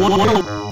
我，我，我。